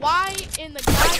why in the guy